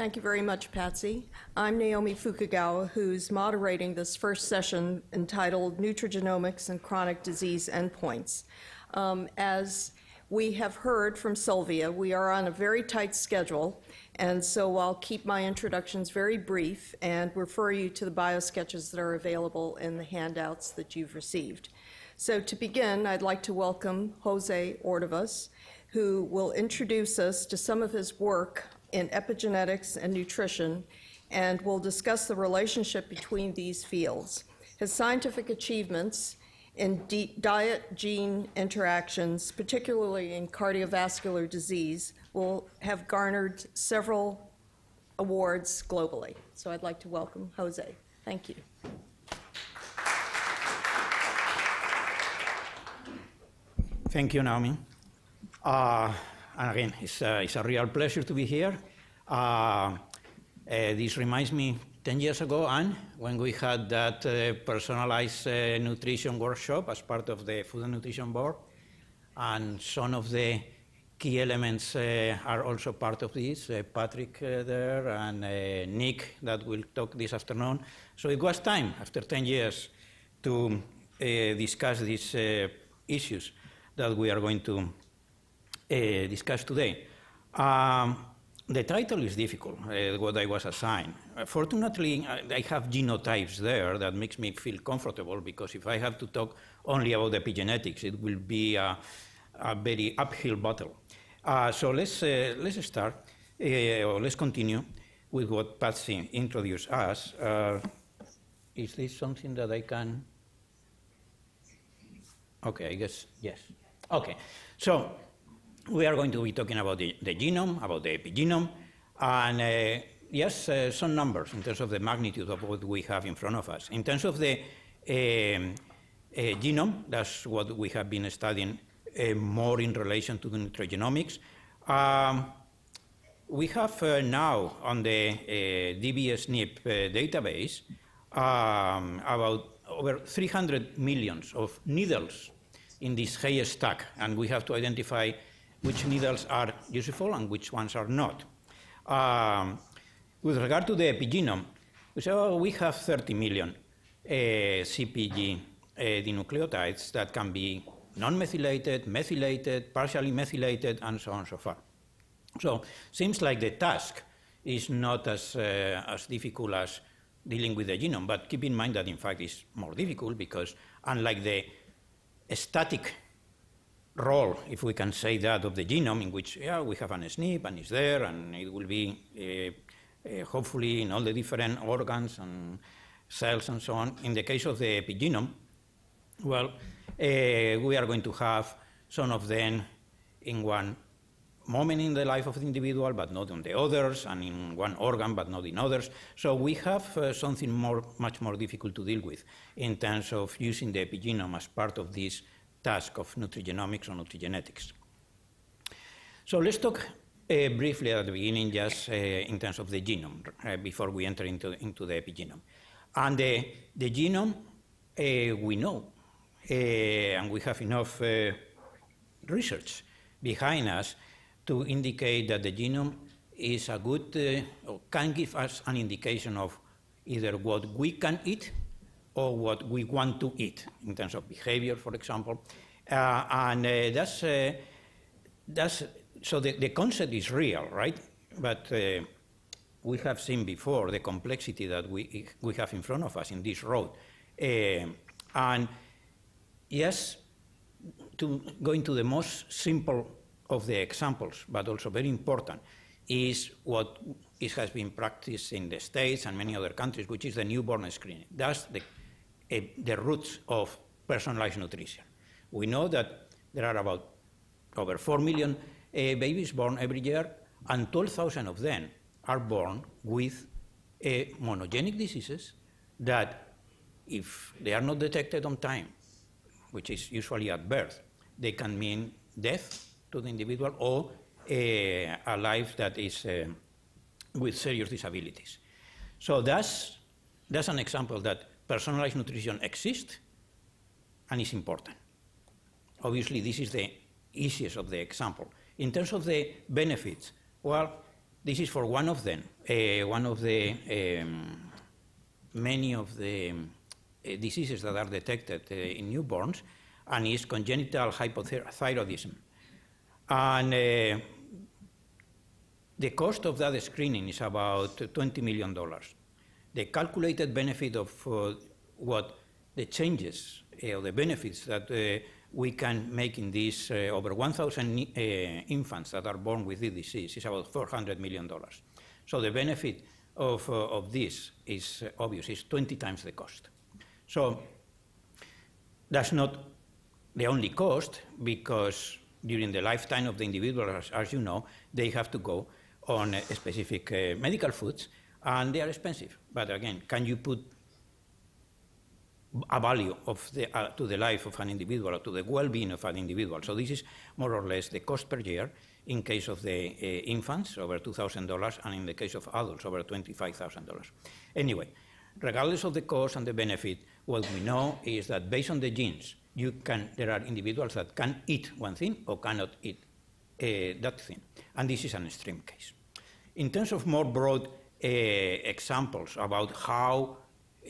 Thank you very much, Patsy. I'm Naomi Fukagawa, who's moderating this first session entitled Nutrigenomics and Chronic Disease Endpoints. Um, as we have heard from Sylvia, we are on a very tight schedule, and so I'll keep my introductions very brief and refer you to the biosketches that are available in the handouts that you've received. So to begin, I'd like to welcome Jose Ordovas, who will introduce us to some of his work in epigenetics and nutrition, and will discuss the relationship between these fields. His scientific achievements in diet gene interactions, particularly in cardiovascular disease, will have garnered several awards globally. So I'd like to welcome Jose. Thank you. Thank you, Naomi. Uh, and again, it's, uh, it's a real pleasure to be here. Uh, uh, this reminds me 10 years ago, Anne, when we had that uh, personalized uh, nutrition workshop as part of the Food and Nutrition Board. And some of the key elements uh, are also part of this. Uh, Patrick there and Nick that will talk this afternoon. So it was time, after 10 years, to discuss these issues that we are going to uh, discuss today. Um, the title is difficult, uh, what I was assigned. Uh, fortunately, I have genotypes there that makes me feel comfortable because if I have to talk only about epigenetics, it will be a, a very uphill battle. Uh, so let's, uh, let's start, uh, or let's continue with what Patsy introduced us. is this something that I can? Okay, I guess, yes. Okay, so we are going to be talking about the, the genome, about the epigenome, and uh, yes, uh, some numbers in terms of the magnitude of what we have in front of us. In terms of the um, uh, genome, that's what we have been studying uh, more in relation to the nutrigenomics. Um, we have uh, now on the uh, DB-SNP database um, about over 300 millions of needles in this haystack, and we have to identify which needles are useful and which ones are not. Um, with regard to the epigenome, oh, we have 30 million uh, CPG uh, dinucleotides that can be non-methylated, methylated, partially methylated, and so on and so forth. So seems like the task is not as, uh, as difficult as dealing with the genome, but keep in mind that in fact it's more difficult because unlike the static role, if we can say that, of the genome, in which yeah, we have an SNP and it's there, and it will be uh, hopefully in all the different organs and cells and so on. In the case of the epigenome, well, uh, we are going to have some of them in one moment in the life of the individual, but not in the others, and in one organ, but not in others. So we have uh, something more, much more difficult to deal with in terms of using the epigenome as part of this task of nutrigenomics or nutrigenetics. So let's talk uh, briefly at the beginning, just uh, in terms of the genome, before we enter into, into the epigenome. And the, the genome, uh, we know, uh, and we have enough uh, research behind us to indicate that the genome is a good, or can give us an indication of either what we can eat or what we want to eat in terms of behavior, for example. Uh, and uh, that's, uh, that's, so the, the concept is real, right? But uh, we have seen before the complexity that we, we have in front of us in this road. Uh, and yes, to go into the most simple of the examples, but also very important, is what has been practiced in the States and many other countries, which is the newborn screening. That's the uh, the roots of personalized nutrition. We know that there are about over 4 million uh, babies born every year, and 12,000 of them are born with uh, monogenic diseases that, if they are not detected on time, which is usually at birth, they can mean death to the individual or a life that is with serious disabilities. So that's, that's an example that personalized nutrition exists and is important. Obviously, this is the easiest of the example. In terms of the benefits, well, this is for one of them, uh, one of the um, many of the uh, diseases that are detected uh, in newborns, and is congenital hypothyroidism. And uh, the cost of that screening is about $20 million. The calculated benefit of uh, what the changes uh, or the benefits that uh, we can make in these uh, over 1,000 uh, infants that are born with this disease is about $400 million. So the benefit of, uh, of this is obvious, it's 20 times the cost. So that's not the only cost because during the lifetime of the individual, as, as you know, they have to go on specific medical foods and they are expensive. But again, can you put a value of the, uh, to the life of an individual or to the well-being of an individual? So this is more or less the cost per year in case of the uh, infants, over $2,000, and in the case of adults, over $25,000. Anyway, regardless of the cost and the benefit, what we know is that based on the genes, you can, there are individuals that can eat one thing or cannot eat uh, that thing. And this is an extreme case. In terms of more broad examples about how,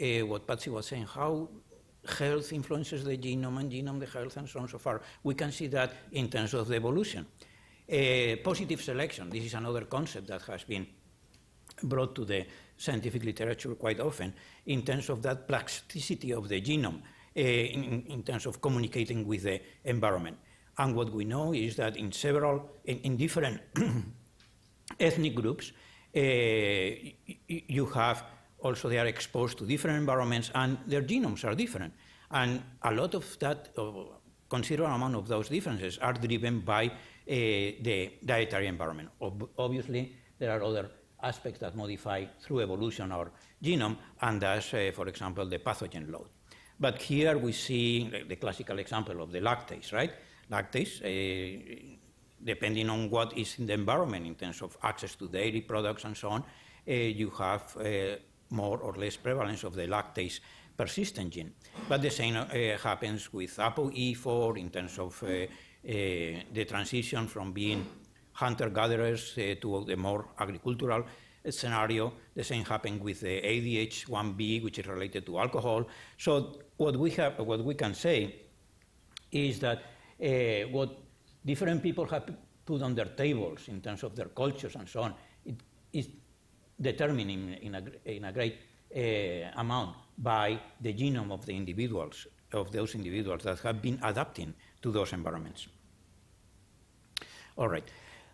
uh, what Patsy was saying, how health influences the genome and genome the health and so on so far, we can see that in terms of the evolution. Uh, positive selection, this is another concept that has been brought to the scientific literature quite often in terms of that plasticity of the genome, uh, in, in, terms of communicating with the environment. And what we know is that in several, in, in different ethnic groups, uh, you have also they are exposed to different environments and their genomes are different. And a lot of that, uh, considerable amount of those differences are driven by uh, the dietary environment. Ob obviously, there are other aspects that modify through evolution our genome, and that's, uh, for example, the pathogen load. But here we see the classical example of the lactase, right? Lactase, uh, depending on what is in the environment in terms of access to dairy products and so on, uh, you have uh, more or less prevalence of the lactase persistent gene. But the same uh, happens with ApoE4 in terms of uh, uh, the transition from being hunter-gatherers uh, to the more agricultural scenario. The same happened with the ADH1B, which is related to alcohol. So what we have, what we can say is that what different people have put on their tables in terms of their cultures and so on, it is determined in, in, a, in a great uh, amount by the genome of the individuals, of those individuals that have been adapting to those environments. All right.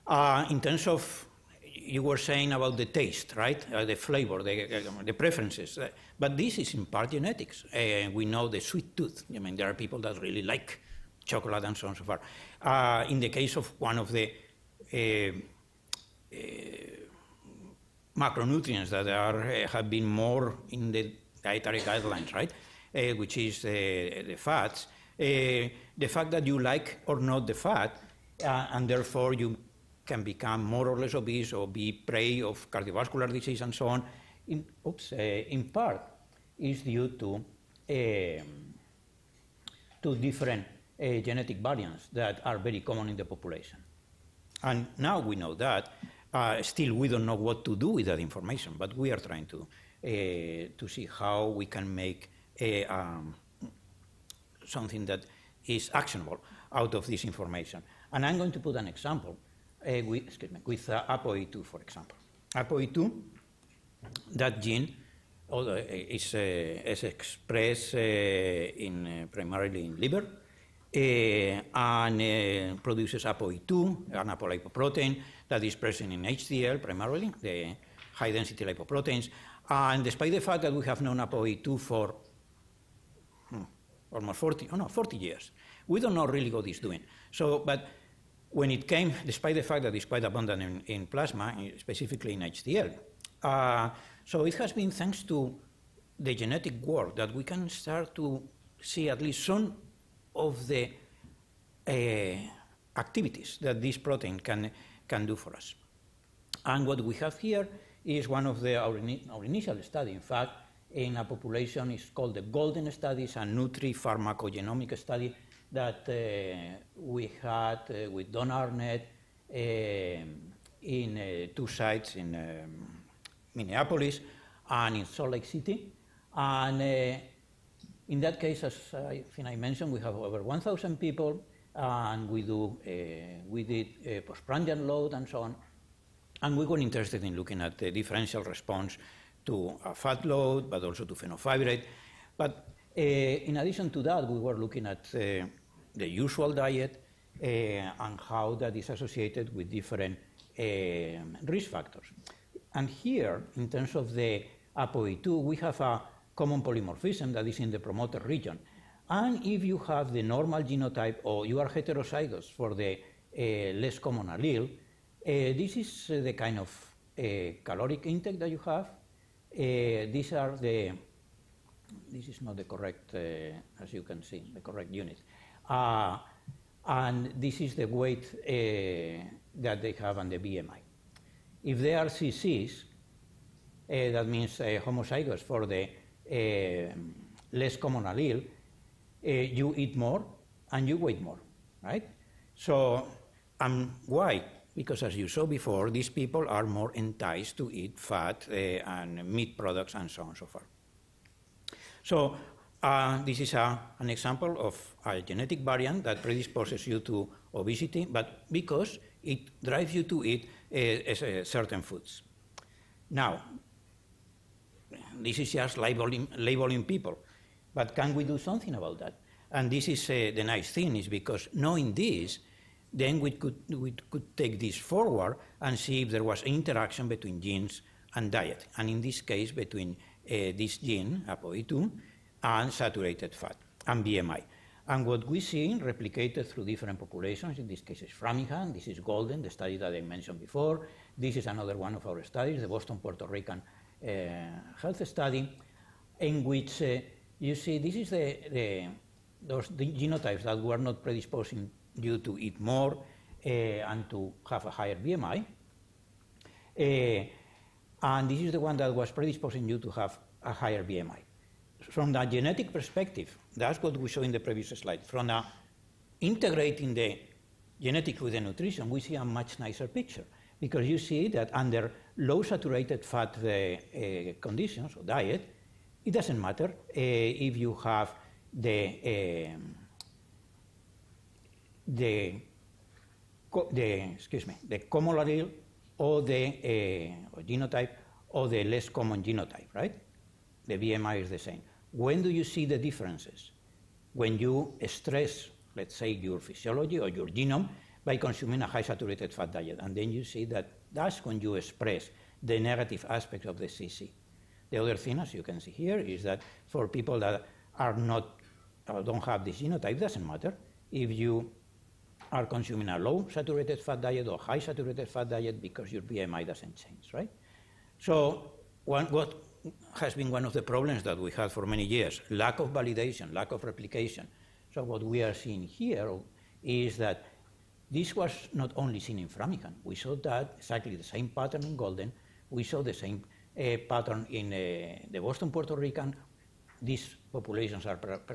Uh, in terms of, you were saying about the taste, right? Uh, the flavor, the, the preferences. Uh, but this is in part genetics. Uh, we know the sweet tooth. I mean, there are people that really like chocolate and so on and so forth. Uh, in the case of one of the macronutrients that are, have been more in the dietary guidelines, right? which is the fats. the fact that you like or not the fat, and therefore you can become more or less obese or be prey of cardiovascular disease and so on, in, oops, uh, in part is due to, uh, to different uh, genetic variants that are very common in the population. And now we know that. Uh, still, we don't know what to do with that information, but we are trying to, uh, to see how we can make a, um, something that is actionable out of this information. And I'm going to put an example uh, with, me, with uh, ApoA2, for example. ApoA2, that gene is, uh, is expressed in, primarily in liver and produces ApoA2, an apolipoprotein that is present in HDL primarily, the high-density lipoproteins. And despite the fact that we have known ApoA2 for hmm, almost 40, oh no, 40 years, we don't know really what it's doing. So, but when it came, despite the fact that it's quite abundant in, in plasma, specifically in HDL. Uh, so it has been thanks to the genetic work that we can start to see at least some of the uh, activities that this protein can, can do for us. And what we have here is one of the, our, our initial study, in fact, in a population is called the GOLDN Studies, a nutri-pharmacogenomic study that uh, we had uh, with Donna Arnett, um, in uh, two sites in um, Minneapolis and in Salt Lake City. And uh, in that case, as I think I mentioned, we have over 1,000 people, and we do uh, we did uh, postprandial load and so on. And we were interested in looking at the differential response to a fat load, but also to fenofibrate. But uh, in addition to that, we were looking at uh, the usual diet uh, and how that is associated with different um, risk factors. And here, in terms of the ApoA2, we have a common polymorphism that is in the promoter region. And if you have the normal genotype or you are heterozygous for the uh, less common allele, uh, this is uh, the kind of uh, caloric intake that you have. Uh, these are the, this is not the correct, uh, as you can see, the correct unit. and this is the weight that they have on the BMI. If they are CCs, that means homozygous for the less common allele, uh, you eat more and you weigh more, right? So, um, why? Because as you saw before, these people are more enticed to eat fat uh, and meat products and so on and so forth. So, uh, this is a, an example of a genetic variant that predisposes you to obesity, but because it drives you to eat uh, certain foods. Now, this is just labeling, labeling people. But can we do something about that? And this is uh, the nice thing, is because knowing this, then we could, we could take this forward and see if there was interaction between genes and diet, and in this case, between uh, this gene, ApoA2, and saturated fat, and BMI. And what we see replicated through different populations, in this case is Framingham, this is GOLDN, the study that I mentioned before. This is another one of our studies, the Boston Puerto Rican health study, in which uh, you see, this is the, the those the genotypes that were not predisposing you to eat more uh, and to have a higher BMI. Uh, and this is the one that was predisposing you to have a higher BMI. From the genetic perspective, that's what we saw in the previous slide. From a, integrating the genetic with the nutrition, we see a much nicer picture because you see that under low saturated fat uh, uh conditions or diet, it doesn't matter uh, if you have the um, the the excuse me the allele or the or genotype or the less common genotype, right? The BMI is the same. When do you see the differences? When you stress, let's say, your physiology or your genome by consuming a high saturated fat diet, and then you see that that's when you express the negative aspects of the CC. The other thing, as you can see here, is that for people that are not, don't have this genotype, doesn't matter. If you are consuming a low saturated fat diet or high saturated fat diet because your BMI doesn't change, right? So one, what has been one of the problems that we had for many years, lack of validation, lack of replication. So what we are seeing here is that this was not only seen in Framingham. We saw that exactly the same pattern in GOLDN. We saw the same uh, pattern in uh, the Boston Puerto Rican. These populations are pr pr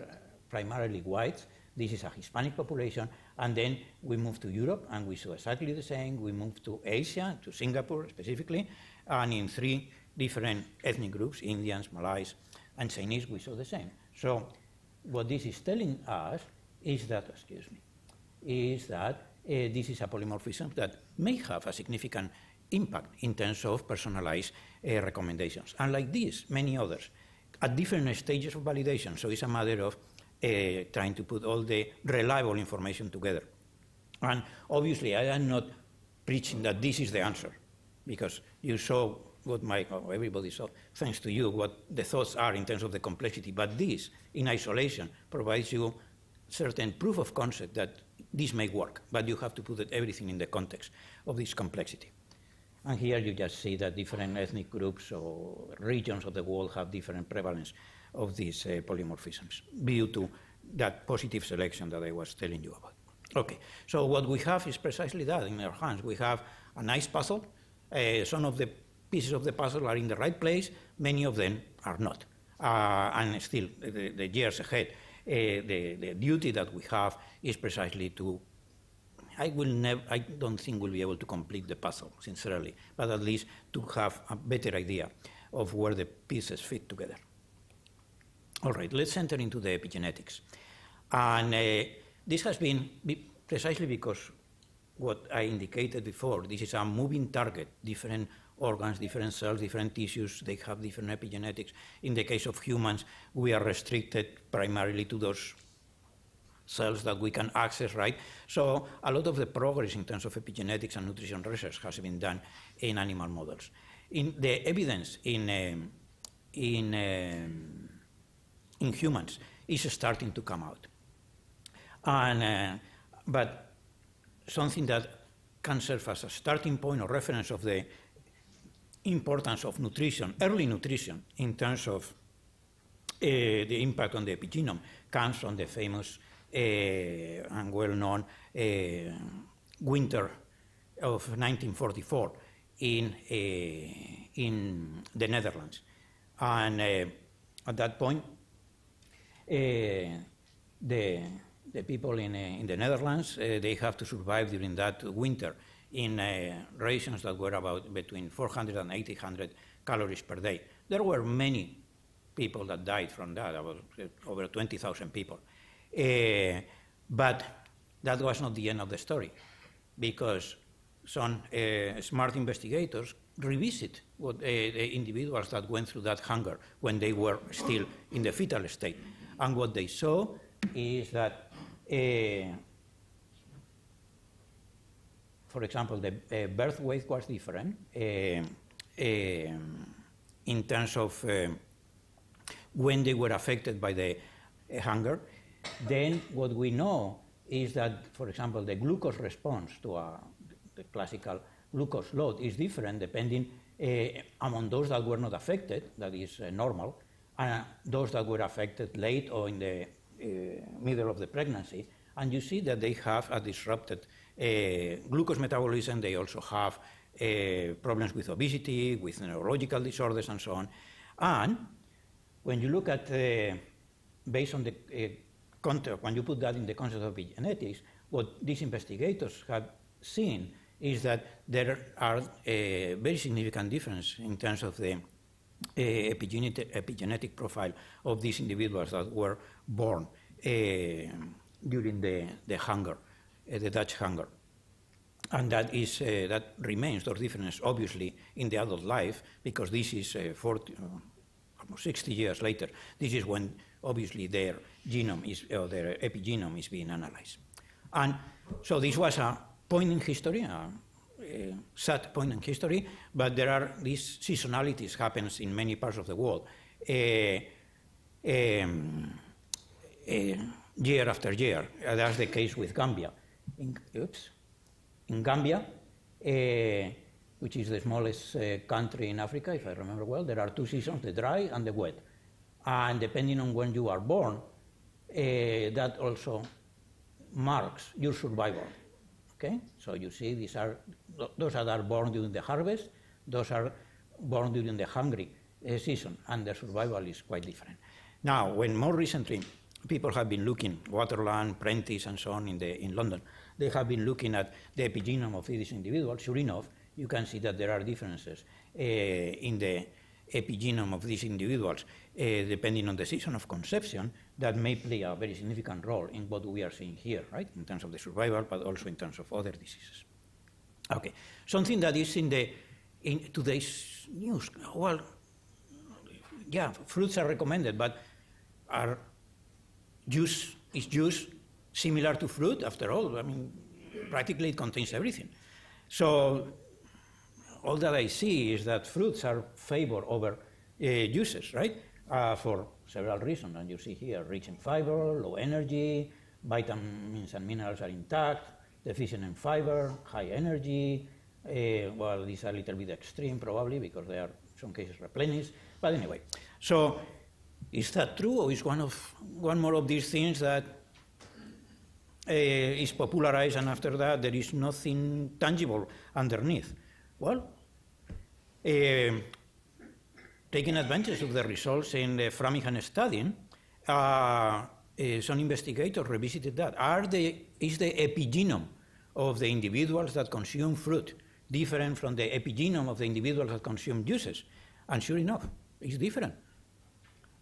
primarily whites. This is a Hispanic population. And then we moved to Europe and we saw exactly the same. We moved to Asia, to Singapore specifically, and in three different ethnic groups, Indians, Malays, and Chinese, we saw the same. So what this is telling us is that, excuse me, is that this is a polymorphism that may have a significant impact in terms of personalized uh, recommendations. And like this, many others, at different stages of validation. So it's a matter of uh, trying to put all the reliable information together. And obviously, I am not preaching that this is the answer, because you saw what my, oh, everybody saw, thanks to you, what the thoughts are in terms of the complexity. But this, in isolation, provides you certain proof of concept that this may work, but you have to put everything in the context of this complexity. And here you just see that different ethnic groups or regions of the world have different prevalence of these uh, polymorphisms due to that positive selection that I was telling you about. Okay, so what we have is precisely that in our hands. We have a nice puzzle. Uh, some of the pieces of the puzzle are in the right place, many of them are not. Uh, and still, the, the years ahead, the, the duty that we have is precisely to I will never, I don't think we'll be able to complete the puzzle, sincerely, but at least to have a better idea of where the pieces fit together. All right, let's enter into the epigenetics. And uh, this has been be precisely because what I indicated before, this is a moving target, different organs, different cells, different tissues, they have different epigenetics. In the case of humans, we are restricted primarily to those cells that we can access, right? So a lot of the progress in terms of epigenetics and nutrition research has been done in animal models. In the evidence in, um, in, um, in humans is starting to come out. And, uh, but something that can serve as a starting point or reference of the importance of nutrition, early nutrition, in terms of uh, the impact on the epigenome, comes from the famous uh, and well-known uh, winter of 1944 in, in the Netherlands. And at that point, the, the people in, in the Netherlands, they have to survive during that winter in uh, rations that were about between 400 and 800 calories per day. There were many people that died from that, about over 20,000 people. Uh, but that was not the end of the story, because some uh, smart investigators revisit what, uh, the individuals that went through that hunger when they were still in the fetal state. And what they saw is that uh, for example, the uh, birth weight was different uh, uh, in terms of when they were affected by the hunger. Then what we know is that, for example, the glucose response to a, the classical glucose load is different depending uh, among those that were not affected, that is uh, normal, and those that were affected late or in the uh, middle of the pregnancy. And you see that they have a disrupted uh, glucose metabolism. They also have uh, problems with obesity, with neurological disorders, and so on. And when you look at, uh, based on the context, when you put that in the concept of epigenetics, what these investigators have seen is that there are a very significant difference in terms of the epigenetic, epigenetic, profile of these individuals that were born uh, during the, the hunger the Dutch hunger. And that, is, uh, that remains, those differences, obviously, in the adult life, because this is uh, 40, almost 60 years later. This is when, obviously, their genome is, or their epigenome is being analyzed. And so this was a point in history, a, a sad point in history, but there are these seasonalities happens in many parts of the world. Uh, um, uh, year after year. Uh, that's the case with Gambia in, oops, in Gambia, uh, which is the smallest uh, country in Africa, if I remember well, there are two seasons, the dry and the wet. And depending on when you are born, uh, that also marks your survival. Okay? So you see, these are, those that are born during the harvest, those are born during the hungry season, and their survival is quite different. Now, when more recently people have been looking, Waterland, Prentice, and so on in, the, in London, they have been looking at the epigenome of these individuals. Sure enough, you can see that there are differences uh, in the epigenome of these individuals, uh, depending on the season of conception, that may play a very significant role in what we are seeing here, right, in terms of the survival, but also in terms of other diseases. Okay, something that is in the in today's news. Well, yeah, fruits are recommended, but are juice is juice similar to fruit, after all. I mean, practically it contains everything. So all that I see is that fruits are favored over uh, juices, right? Uh, for several reasons. And you see here, rich in fiber, low energy, vitamins and minerals are intact, deficient in fiber, high energy. Uh, well, these are a little bit extreme probably because they are in some cases replenished. But anyway, so is that true or is one, of, one more of these things that uh, is popularized and after that there is nothing tangible underneath. Well, uh, taking advantage of the results in the Framingham study, uh, some investigators revisited that. Are the, is the epigenome of the individuals that consume fruit different from the epigenome of the individuals that consume juices? And sure enough, it's different.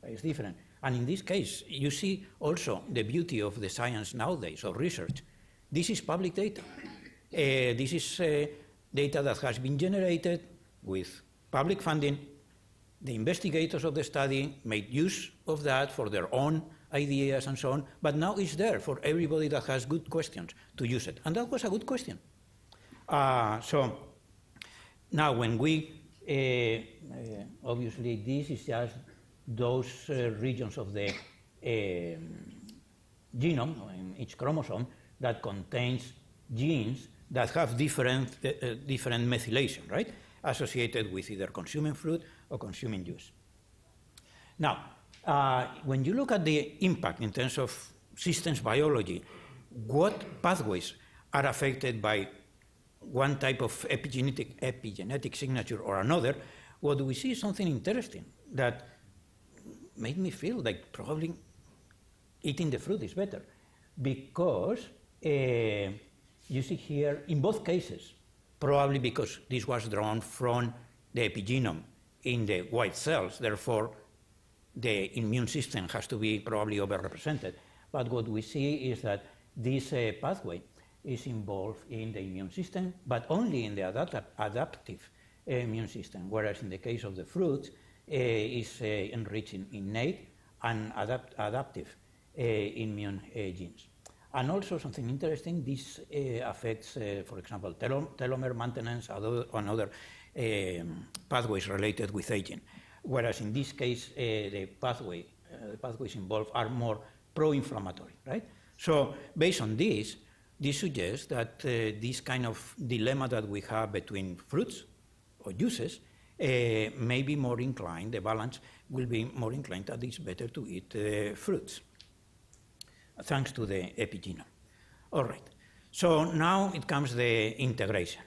It's different. And in this case, you see also the beauty of the science nowadays, of research. This is public data. Uh, this is uh, data that has been generated with public funding. The investigators of the study made use of that for their own ideas and so on, but now it's there for everybody that has good questions to use it. And that was a good question. Uh, so now when we, uh, obviously this is just those uh, regions of the um, genome, in each chromosome, that contains genes that have different, uh, different methylation, right? Associated with either consuming fruit or consuming juice. Now, uh, when you look at the impact in terms of systems biology, what pathways are affected by one type of epigenetic, epigenetic signature or another, what we see is something interesting that made me feel like probably eating the fruit is better because uh, you see here, in both cases, probably because this was drawn from the epigenome in the white cells, therefore the immune system has to be probably overrepresented. But what we see is that this uh, pathway is involved in the immune system, but only in the adapt adaptive uh, immune system, whereas in the case of the fruits, Eh, is eh, uh, enriched in innate and adapt adaptive uh, immune genes. And also something interesting, this affects, for example, telomere maintenance and other pathways related with aging. Whereas in this case, the pathway, the pathways involved are more pro-inflammatory, right? So based on this, this suggests that uh, this kind of dilemma that we have between fruits or juices uh, may be more inclined, the balance will be more inclined that it's better to eat uh, fruits, thanks to the epigenome. All right, so now it comes the integration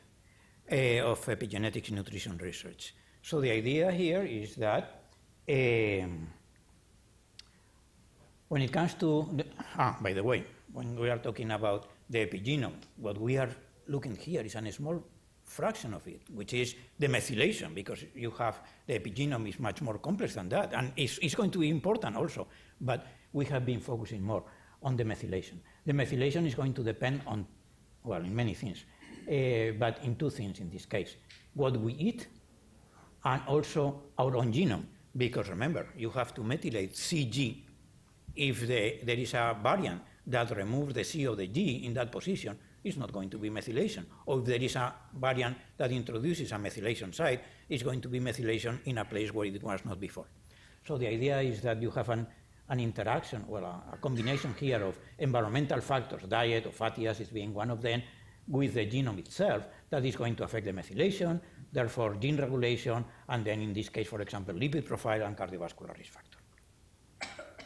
uh, of epigenetics in nutrition research. So the idea here is that um, when it comes to, the, ah, by the way, when we are talking about the epigenome, what we are looking here is a small fraction of it, which is the methylation, because you have the epigenome is much more complex than that, and it's, it's going to be important also. But we have been focusing more on the methylation. The methylation is going to depend on, well, in many things, uh, but in two things in this case: what we eat, and also our own genome. Because remember, you have to methylate CG if the, there is a variant that removes the C or the G in that position it's not going to be methylation. Or if there is a variant that introduces a methylation site, it's going to be methylation in a place where it was not before. So the idea is that you have an, an interaction, well, a, a combination here of environmental factors, diet or fatty acids being one of them, with the genome itself that is going to affect the methylation, therefore gene regulation, and then in this case, for example, lipid profile and cardiovascular risk factor.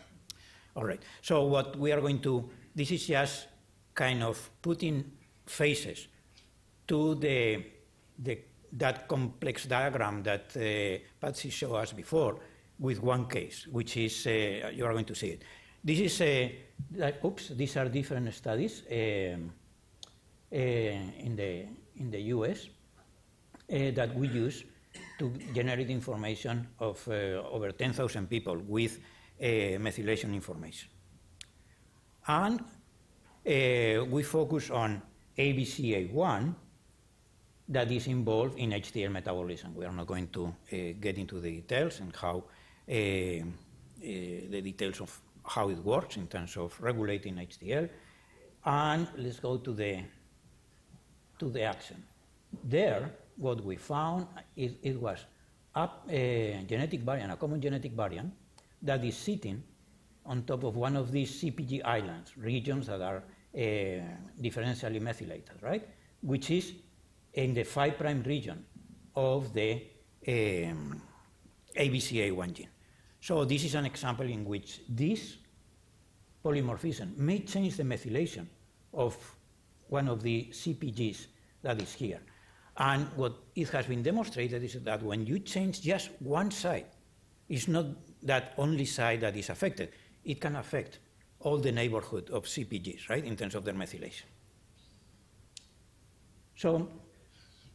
All right, so what we are going to, this is just kind of putting faces to the, the, that complex diagram that uh, Patsy showed us before with one case, which is, uh, you are going to see it. This is, uh, like, oops, these are different studies um, uh, in, the, in the US uh, that we use to generate information of uh, over 10,000 people with methylation information. And uh, we focus on ABCA1 that is involved in HDL metabolism. We are not going to uh, get into the details and how uh, the details of how it works in terms of regulating HDL. And let's go to the, to the action. There, what we found is it was a, a genetic variant, a common genetic variant, that is sitting on top of one of these CPG islands, regions that are uh, differentially methylated, right? Which is in the 5' region of the um, ABCA1 gene. So this is an example in which this polymorphism may change the methylation of one of the CPGs that is here. And what it has been demonstrated is that when you change just one side, it's not that only side that is affected. It can affect all the neighborhood of CPGs, right, in terms of their methylation. So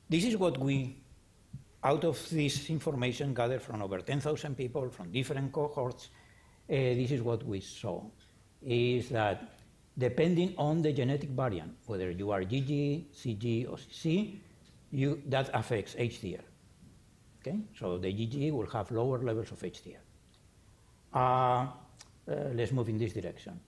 this is what we, out of this information gathered from over 10,000 people from different cohorts, uh, this is what we saw, is that depending on the genetic variant, whether you are GG, CG, or CC, you, that affects HDL. Okay, so the GG will have lower levels of. Uh, uh, let's move in this direction.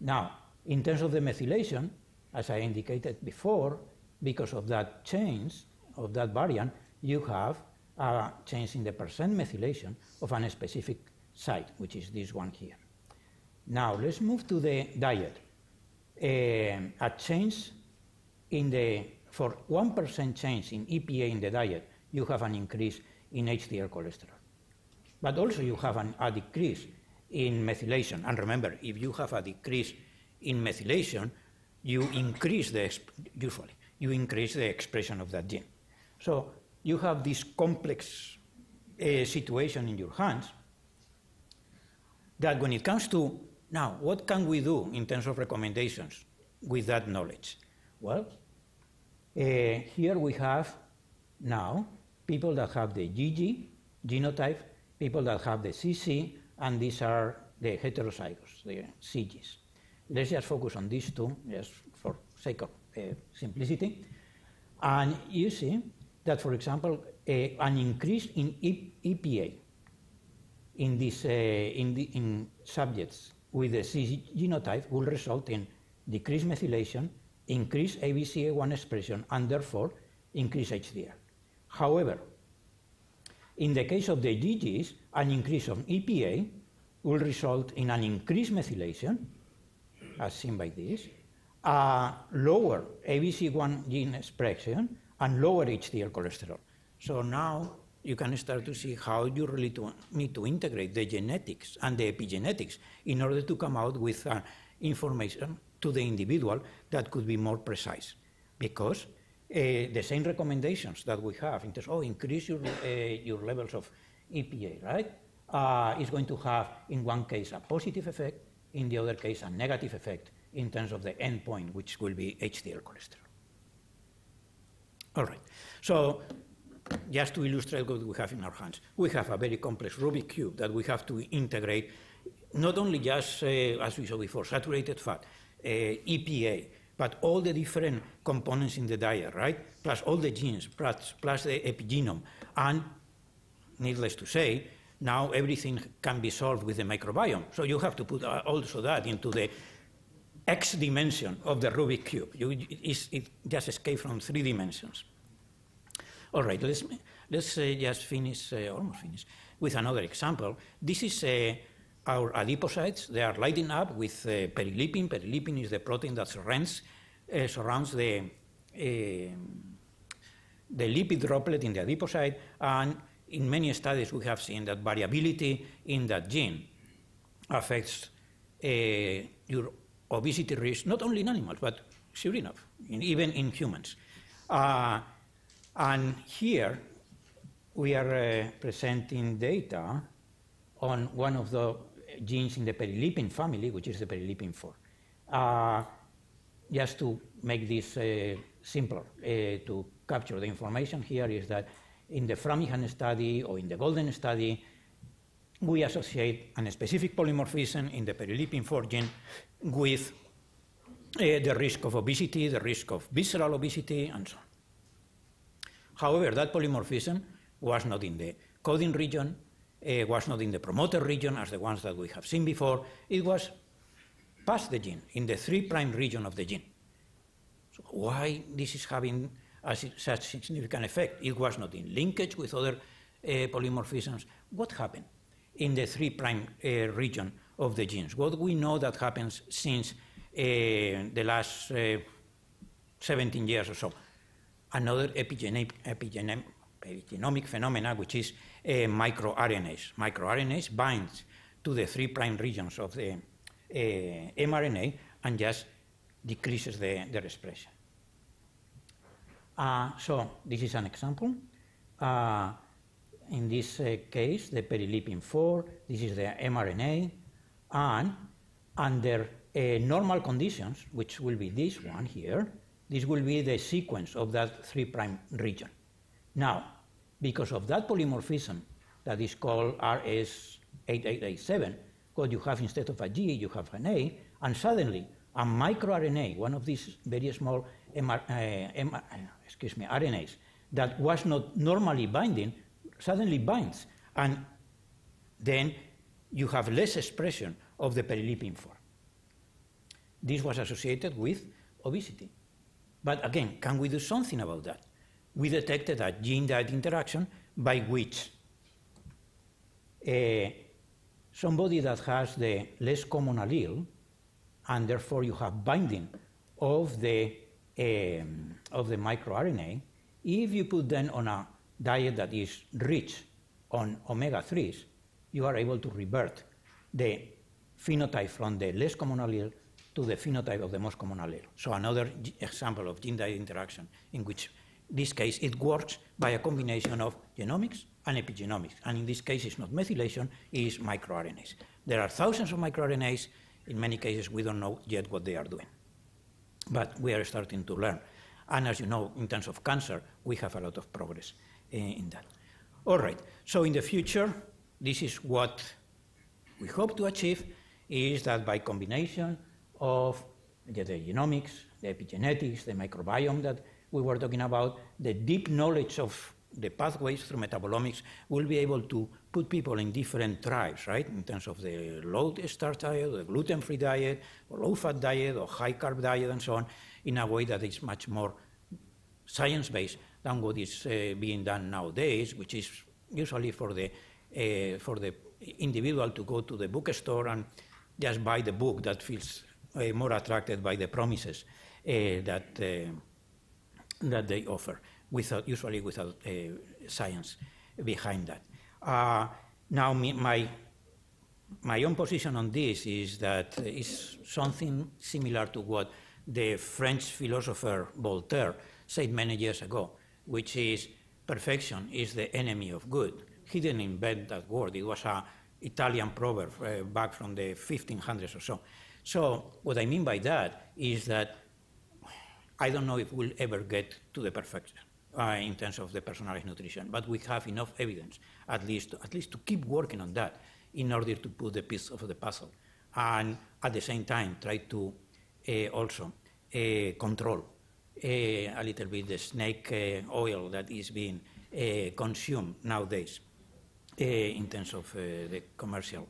Now, in terms of the methylation, as I indicated before, because of that change of that variant, you have a change in the percent methylation of a specific site, which is this one here. Now, let's move to the diet. Uh, a change in the, for 1% change in EPA in the diet, you have an increase in HDL cholesterol. But also you have an, a decrease in methylation. And remember, if you have a decrease in methylation, you increase the, usually, you increase the expression of that gene. So you have this complex uh, situation in your hands that when it comes to, now, what can we do in terms of recommendations with that knowledge? Well, uh, here we have now people that have the GG genotype, people that have the CC, and these are the heterozygous, the CGs. Let's just focus on these two, just for sake of uh, simplicity. And you see that, for example, uh, an increase in e EPA in, this, uh, in, the, in subjects with the CG genotype will result in decreased methylation, increased ABCA1 expression, and therefore increased HDL. However, in the case of the GGs, an increase of EPA will result in an increased methylation, as seen by this, a lower ABC1 gene expression, and lower HDL cholesterol. So now you can start to see how you really to, need to integrate the genetics and the epigenetics in order to come out with uh, information to the individual that could be more precise. Because the same recommendations that we have in terms of oh, increase your, uh, your levels of EPA, right, uh, is going to have, in one case, a positive effect, in the other case, a negative effect in terms of the endpoint, which will be HDL cholesterol. All right. So just to illustrate what we have in our hands, we have a very complex Rubik cube that we have to integrate, not only just, uh, as we saw before, saturated fat, uh, EPA, but all the different components in the diet, right? Plus all the genes, plus, plus the epigenome. And needless to say, now everything can be solved with the microbiome. So you have to put uh, also that into the x dimension of the Rubik cube. You, it just escapes from three dimensions. All right, let's, let's uh, just finish, uh, almost finish, with another example. This is uh, our adipocytes, they are lighting up with uh, perilipin. Perilipin is the protein that surrounds, uh, surrounds the, uh, the lipid droplet in the adipocyte. And in many studies, we have seen that variability in that gene affects uh, your obesity risk, not only in animals, but sure enough, in, even in humans. Uh, and here, we are uh, presenting data on one of the genes in the perilipin family, which is the perilipin 4. Uh, just to make this uh, simpler, uh, to capture the information here is that in the Framingham study or in the GOLDN study, we associate a specific polymorphism in the perilipin 4 gene with uh, the risk of obesity, the risk of visceral obesity, and so on. However, that polymorphism was not in the coding region, uh, was not in the promoter region as the ones that we have seen before. It was past the gene, in the three prime region of the gene. So why this is having a, such significant effect? It was not in linkage with other uh, polymorphisms. What happened in the 3' uh, region of the genes? What we know that happens since uh, the last uh, 17 years or so? Another epigenetic epigenomic phenomena, which is microRNAs. MicroRNAs binds to the 3' prime regions of the uh, mRNA and just decreases the, their expression. Uh, so this is an example. Uh, in this uh, case, the perilipin 4, this is the mRNA, and under uh, normal conditions, which will be this one here, this will be the sequence of that 3' prime region. Now, because of that polymorphism that is called RS8887, what you have instead of a G, you have an A, and suddenly a microRNA, one of these very small MR, uh, MR, excuse me, RNAs, that was not normally binding, suddenly binds. And then you have less expression of the perilipin 4. This was associated with obesity. But again, can we do something about that? We detected a gene-diet interaction by which uh, somebody that has the less common allele, and therefore you have binding of the, um, of the microRNA, if you put them on a diet that is rich on omega-3s, you are able to revert the phenotype from the less common allele to the phenotype of the most common allele. So another example of gene-diet interaction in which this case it works by a combination of genomics and epigenomics. And in this case, it's not methylation, it's microRNAs. There are thousands of microRNAs. In many cases, we don't know yet what they are doing. But we are starting to learn. And as you know, in terms of cancer, we have a lot of progress eh, in that. All right, so in the future, this is what we hope to achieve, is that by combination of the genomics, the epigenetics, the microbiome that we were talking about, the deep knowledge of the pathways through metabolomics will be able to put people in different tribes, right? In terms of the low starch diet, the gluten-free diet, or low-fat diet, or high-carb diet, and so on, in a way that is much more science-based than what is uh, being done nowadays, which is usually for the uh, for the individual to go to the bookstore and just buy the book that feels uh, more attracted by the promises uh, that uh, that they offer, without usually without uh, science behind that. Uh, now, me, my my own position on this is that it's something similar to what the French philosopher Voltaire said many years ago, which is perfection is the enemy of good. He didn't invent that word. It was an Italian proverb uh, back from the 1500s or so. So what I mean by that is that I don't know if we'll ever get to the perfection uh, in terms of the personalized nutrition, but we have enough evidence, at least, at least to keep working on that in order to put the piece of the puzzle. And at the same time, try to uh, also uh, control uh, a little bit the snake uh, oil that is being uh, consumed nowadays in terms of the commercial,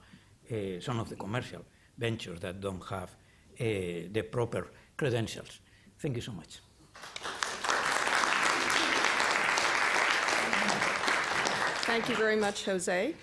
some of the commercial ventures that don't have the proper credentials. Thank you so much. Thank you very much, Jose.